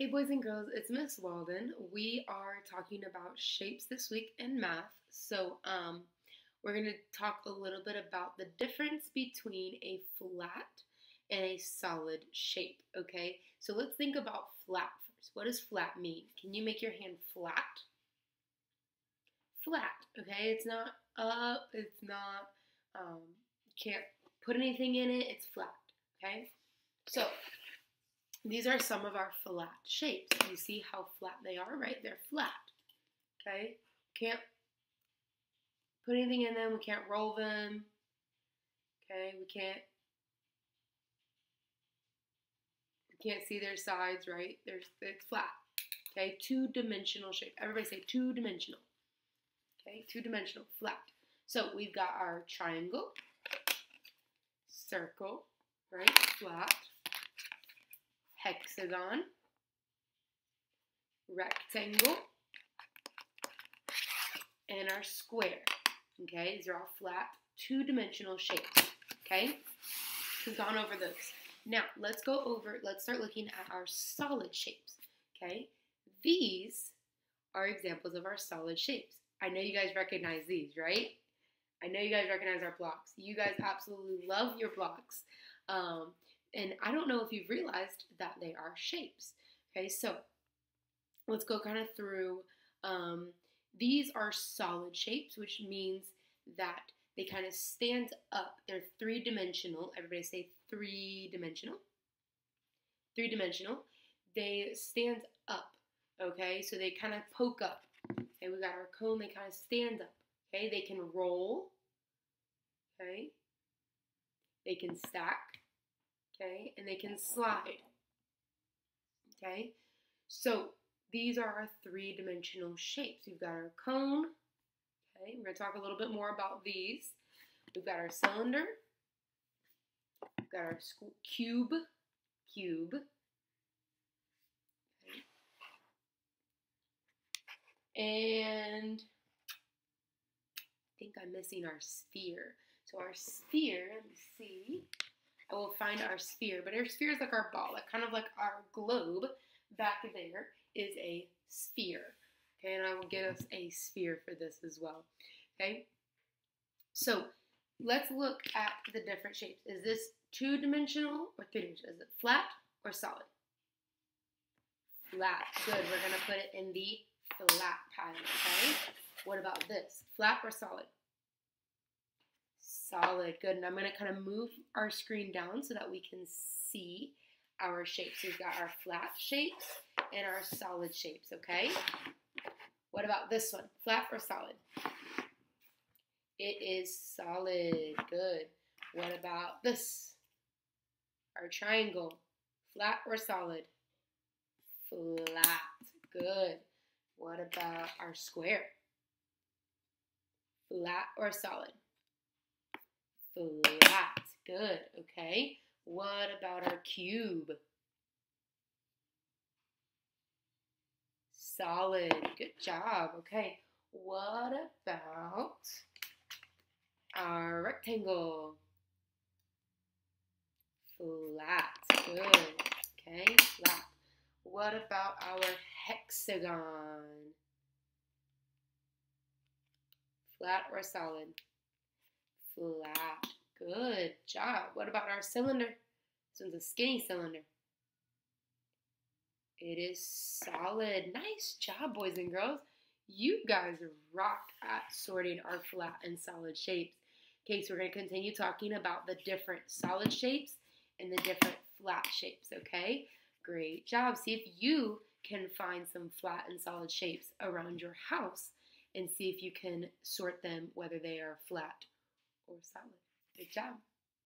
Hey, boys and girls, it's Miss Walden. We are talking about shapes this week in math. So, um, we're going to talk a little bit about the difference between a flat and a solid shape, okay? So, let's think about flat first. What does flat mean? Can you make your hand flat? Flat, okay? It's not up, it's not, um, can't put anything in it, it's flat, okay? So, these are some of our flat shapes. You see how flat they are, right? They're flat. Okay? Can't put anything in them. We can't roll them. Okay? We can't we can't see their sides, right? There's it's flat. Okay? Two-dimensional shape. Everybody say two-dimensional. Okay? Two-dimensional, flat. So we've got our triangle, circle, right? Flat hexagon, rectangle, and our square. Okay, these are all flat, two-dimensional shapes. Okay, we've gone over those. Now, let's go over, let's start looking at our solid shapes. Okay, these are examples of our solid shapes. I know you guys recognize these, right? I know you guys recognize our blocks. You guys absolutely love your blocks. Um, and I don't know if you've realized that they are shapes. Okay, so let's go kind of through. Um, these are solid shapes, which means that they kind of stand up. They're three dimensional. Everybody say three dimensional. Three dimensional. They stand up. Okay, so they kind of poke up. Okay, we got our cone. They kind of stand up. Okay, they can roll. Okay, they can stack okay, and they can slide, okay? So these are our three-dimensional shapes. We've got our cone, okay? We're gonna talk a little bit more about these. We've got our cylinder, we've got our cube, cube, and I think I'm missing our sphere. So our sphere, let me see. I will find our sphere. But our sphere is like our ball, like kind of like our globe back there is a sphere. Okay, and I will get us a sphere for this as well. Okay, so let's look at the different shapes. Is this two dimensional or three dimensional? Is it flat or solid? Flat. Good. We're going to put it in the flat pile. Okay. What about this? Flat or solid? Solid, good. And I'm gonna kind of move our screen down so that we can see our shapes. We've got our flat shapes and our solid shapes, okay? What about this one? Flat or solid? It is solid, good. What about this? Our triangle, flat or solid? Flat, good. What about our square? Flat or solid? Flat. Good. Okay. What about our cube? Solid. Good job. Okay. What about our rectangle? Flat. Good. Okay. Flat. What about our hexagon? Flat or solid? Flat. Good job. What about our cylinder? This one's a skinny cylinder. It is solid. Nice job, boys and girls. You guys rock at sorting our flat and solid shapes. Okay, so we're going to continue talking about the different solid shapes and the different flat shapes, okay? Great job. See if you can find some flat and solid shapes around your house and see if you can sort them whether they are flat or solid. Good job.